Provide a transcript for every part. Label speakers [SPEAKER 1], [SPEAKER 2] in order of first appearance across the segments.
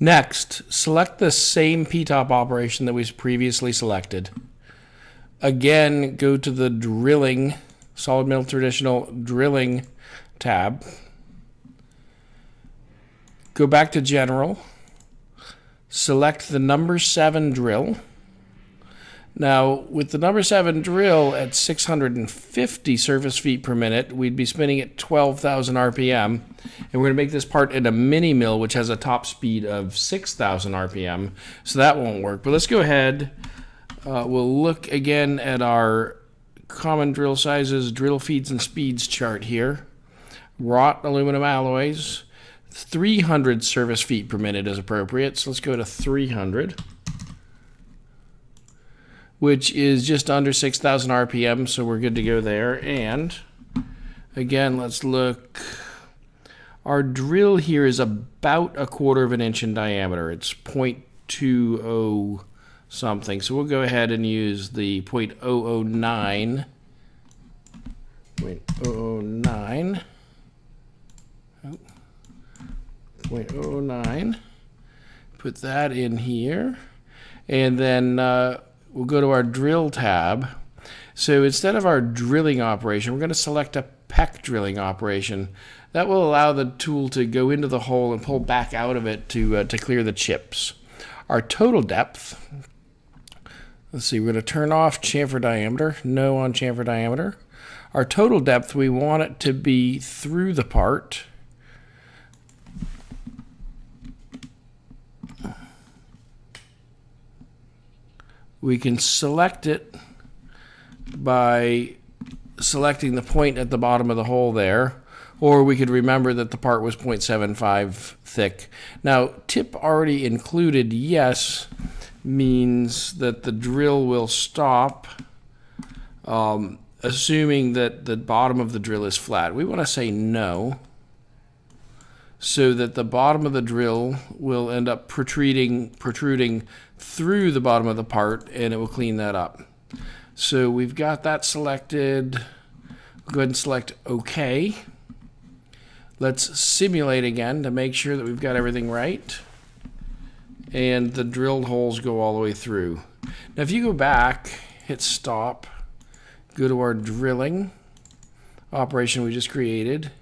[SPEAKER 1] Next, select the same p-top operation that we previously selected. Again, go to the drilling, solid metal traditional drilling tab. Go back to general. Select the number seven drill. Now, with the number seven drill at 650 surface feet per minute, we'd be spinning at 12,000 RPM. And we're going to make this part in a mini mill, which has a top speed of 6,000 RPM. So that won't work. But let's go ahead. Uh, we'll look again at our common drill sizes, drill feeds and speeds chart here. Wrought aluminum alloys. 300 surface feet per minute is appropriate. So let's go to 300 which is just under 6,000 RPM, so we're good to go there. And again, let's look. Our drill here is about a quarter of an inch in diameter. It's 0.20 something. So we'll go ahead and use the 0.009. 0.009. 0.009. Put that in here. And then uh, we'll go to our drill tab. So instead of our drilling operation, we're going to select a peck drilling operation. That will allow the tool to go into the hole and pull back out of it to, uh, to clear the chips. Our total depth, let's see, we're going to turn off chamfer diameter, no on chamfer diameter. Our total depth, we want it to be through the part. We can select it by selecting the point at the bottom of the hole there, or we could remember that the part was 0.75 thick. Now, tip already included, yes, means that the drill will stop, um, assuming that the bottom of the drill is flat. We want to say no, so that the bottom of the drill will end up protruding, protruding through the bottom of the part and it will clean that up. So we've got that selected. We'll go ahead and select OK. Let's simulate again to make sure that we've got everything right. And the drilled holes go all the way through. Now if you go back, hit stop, go to our drilling operation we just created.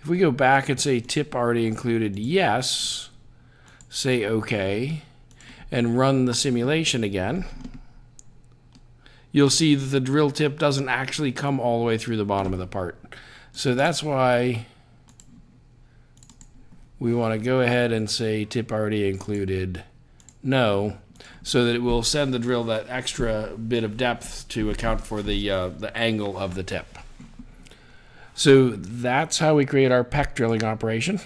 [SPEAKER 1] If we go back and say tip already included yes, say OK and run the simulation again, you'll see that the drill tip doesn't actually come all the way through the bottom of the part. So that's why we want to go ahead and say tip already included no so that it will send the drill that extra bit of depth to account for the, uh, the angle of the tip. So that's how we create our peck drilling operation.